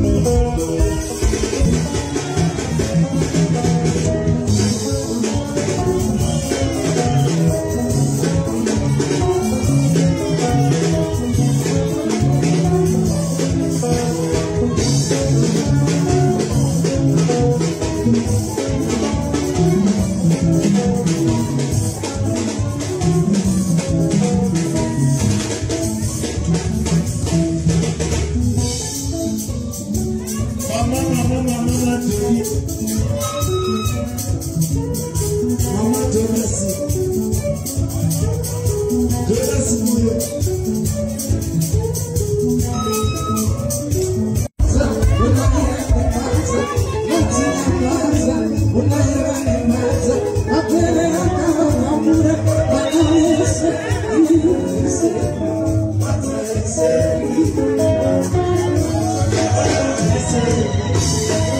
me. Mama mama mama na tumi. Mama Jodasi. Jodasi Muyo. Sa, unagi na kumasa. Nchi na kumasa. Unagi na kumasa. Apere na kama namura. Matamisa. Matamisa. Matamisa. Matamisa. Thank you.